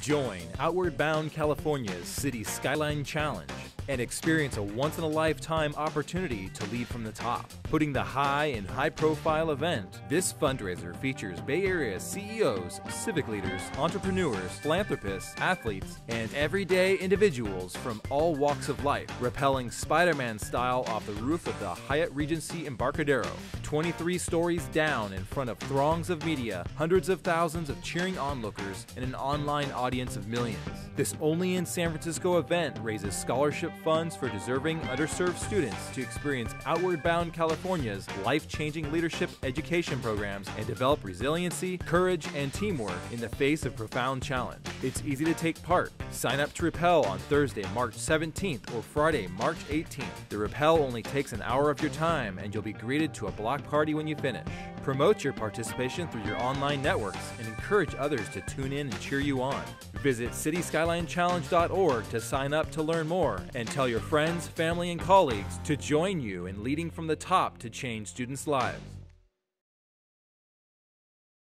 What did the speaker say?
Join Outward Bound California's City Skyline Challenge and experience a once in a lifetime opportunity to lead from the top. Putting the high and high profile event, this fundraiser features Bay Area CEOs, civic leaders, entrepreneurs, philanthropists, athletes, and everyday individuals from all walks of life, rappelling Spider Man style off the roof of the Hyatt Regency Embarcadero. 23 stories down in front of throngs of media, hundreds of thousands of cheering onlookers, and an online audience of millions. This only in San Francisco event raises scholarship funds for deserving underserved students to experience Outward Bound California's life changing leadership education programs and develop resiliency, courage, and teamwork in the face of profound challenge. It's easy to take part. Sign up to Rappel on Thursday, March 17th or Friday, March 18th. The Rappel only takes an hour of your time and you'll be greeted to a block party when you finish. Promote your participation through your online networks and encourage others to tune in and cheer you on. Visit cityskylinechallenge.org to sign up to learn more and tell your friends, family, and colleagues to join you in leading from the top to change students' lives.